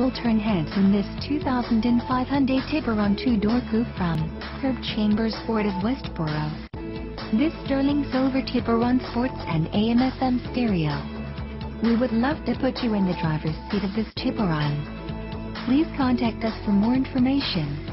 will turn heads in this 2005 Hyundai Tiburon two-door coupe from Herb Chambers Ford of Westborough. This sterling silver Tiburon sports an AM/FM stereo. We would love to put you in the driver's seat of this Tiburon. Please contact us for more information.